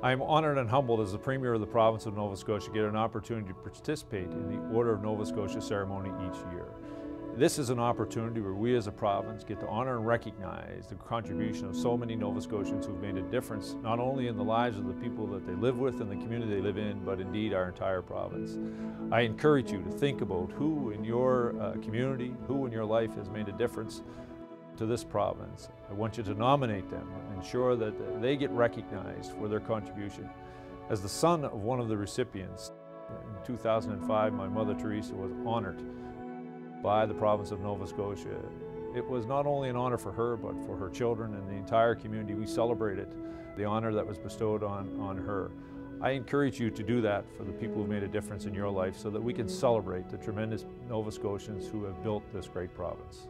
I am honored and humbled as the Premier of the province of Nova Scotia to get an opportunity to participate in the Order of Nova Scotia ceremony each year. This is an opportunity where we as a province get to honor and recognize the contribution of so many Nova Scotians who've made a difference not only in the lives of the people that they live with and the community they live in, but indeed our entire province. I encourage you to think about who in your uh, community, who in your life has made a difference to this province. I want you to nominate them ensure that they get recognized for their contribution. As the son of one of the recipients, in 2005 my mother Teresa was honored by the province of Nova Scotia. It was not only an honor for her, but for her children and the entire community. We celebrated the honor that was bestowed on, on her. I encourage you to do that for the people who made a difference in your life so that we can celebrate the tremendous Nova Scotians who have built this great province.